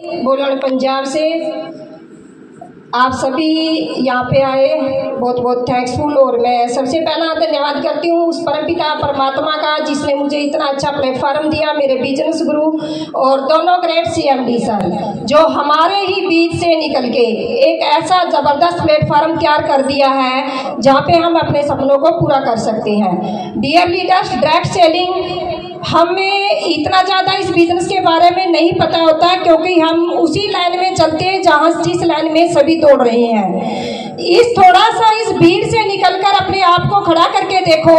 बोलन पंजाब से। आप सभी यहाँ पे आए बहुत बहुत थैंक्सफुल और मैं सबसे पहला धन्यवाद करती हूँ उस परम पिता परमात्मा का जिसने मुझे इतना अच्छा प्लेटफॉर्म दिया, मेरे बिज़नेस गुरु और दोनों ग्रेट सीएमडी सर जो हमारे ही बीच से निकल के एक ऐसा ज़बरदस्त प्लेटफॉर्म तैयार कर दिया है, जहाँ पे हम अपने सपनों को पूरा कर सकते हैं। डियर लीडर्स डायरेक्ट सेलिंग हमें इतना ज़्यादा इस बिज़नेस के बारे में नहीं पता होता क्योंकि हम उसी लाइन में चलते हैं जहाँ जिस लाइन में सभी दौड़ रहे हैं। इस थोड़ा सा इस भीड़ से निकलकर अपने आप को खड़ा करके देखो।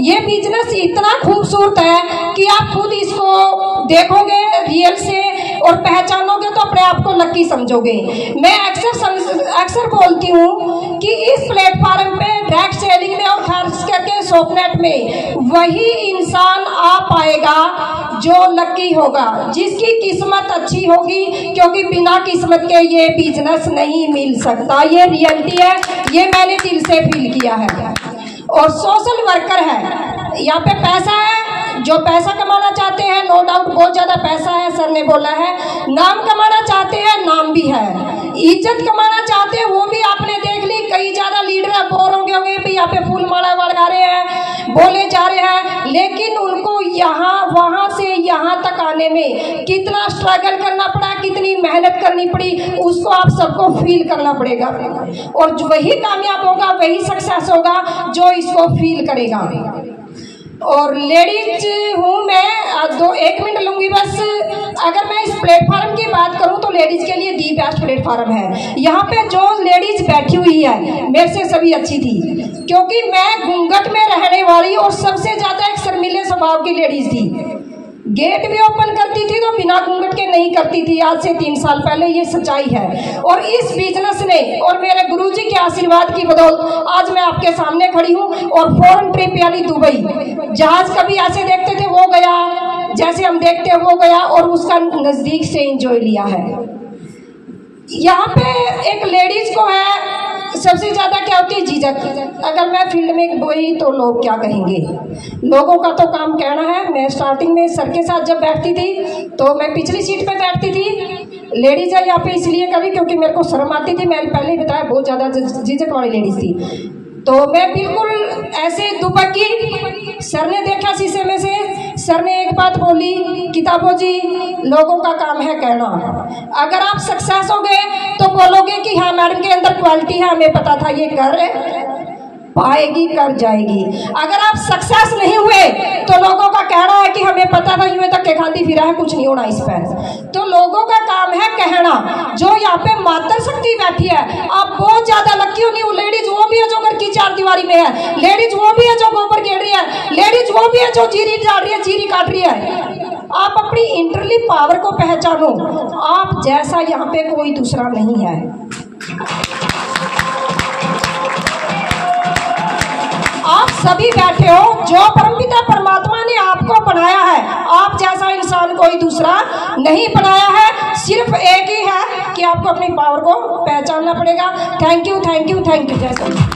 ये बिज़नेस इतना खूबसूरत है कि आप खुद इसको देखोगे रियल से और पहचानोगे तो अपने आप को लकी समझोगे। मैं अक्सर अक्सर बोलती हूँ कि इस प्लेटफॉर्म पे डायरेक्ट सेलिंग में और खास करके सोपनेट में वही इंसान आ पाएगा जो लकी होगा, जिसकी किस्मत अच्छी होगी, क्योंकि बिना किस्मत के ये बिज़नेस नहीं मिल सकता। ये रियलिटी है, ये मैंने दिल से फील किया है। और सोशल वर्कर है, यहाँ पे पैसा है जो पैसा कमाना चाहते हैं नो डाउट बहुत ज़्यादा पैसा है, सर ने बोला है। नाम कमाना चाहते हैं, नाम भी है। इज़्ज़त कमाना चाहते हैं, वो भी आपने देख ली। कई ज़्यादा लीडर बोर होंगे होंगे भी यहाँ पे फूल माला लगा रहे हैं, बोले जा रहे हैं। लेकिन उनको यहाँ, वहाँ से यहाँ तक आने में कितना स्ट्रगल करना पड़ा, कितनी मेहनत करनी पड़ी, उसको आप सबको फील करना पड़ेगा। और वही कामयाब होगा, वही सक्सेस होगा जो इसको फील करेगा। और लेडीज़ हूँ मैं। दो, एक मिनट लूँगी बस। अगर मैं इस प्लेटफॉर्म की बात करूँ तो लेडीज़ के लिए दी बेस्ट प्लेटफॉर्म है। यहाँ पे जो लेडीज़ बैठी हुई है, मेरे से सभी अच्छी थी। क्योंकि मैं घूंघट में रहने वाली और सबसे ज़्यादा एक शर्मिले स्वभाव की लेडीज़ थी। गेट भी ओपन करती थी तो बिना घूंघट के नहीं करती थी, आज से तीन साल पहले ये सच्चाई है। और इस बिज़नेस ने और मेरे गुरुजी के आशीर्वाद की बदौलत आज मैं आपके सामने खड़ी हूँ और फॉरन ट्रिप यानी दुबई। जहाज़ कभी ऐसे देखते थे, वो गया, जैसे हम देखते हैं, वो गया और उसका नज़दीक से इंजॉय लिया है। यहाँ पे एक लेडीज़ को है सबसे ज़्यादा क्या होती है? झिझक। अगर मैं फ़ील्ड में गई तो लोग क्या कहेंगे? लोगों का तो काम कहना है। मैं स्टार्टिंग में सर के साथ जब बैठती थी तो मैं पिछली सीट पे बैठती थी। लेडीज़ है यहाँ पे इसलिए कभी, क्योंकि मेरे को शर्म आती थी। मैंने पहले ही बताया, बहुत ज़्यादा झिझक वाली लेडीज़ थी। तो मैं बिल्कुल ऐसे दुपकी सर ने देखा शीशे में से सर ने एक बात बोली, किताबों जी, लोगों का काम है कहना। अगर आप सक्सेस हो गए तो बोलोगे कि हाँ मैडम के अंदर क्वालिटी है, हमें पता था ये कर पाएगी, कर जाएगी। अगर आप सक्सेस नहीं हुए तो लोगों का कहना है कि हमें पता था, यूँ तक के खाती फिरा है, कुछ नहीं होना इस पर। तो लोगों का काम है कहना। जो यहाँ पे मातर शक्ति बैठी है, आप बहुत ज़्यादा लकी हो नहीं लेडीज़ वो भी है जो घर की चार दीवारी में है। लेडीज़ वो भी है जो गोबर घेर रही है। लेडीज़ वो भी है जो जीरी डाल रही है, जीरी काट रही है। आप अपनी इंटरली पावर को पहचानो। आप जैसा यहाँ पे कोई दूसरा नहीं है। आप सभी बैठे हो, जो परमपिता परमात्मा ने आपको बनाया है, आप जैसा इंसान कोई दूसरा नहीं बनाया है। सिर्फ़ एक ही है कि आपको अपनी पावर को पहचानना पड़ेगा। Thank you thank you thank you जैसा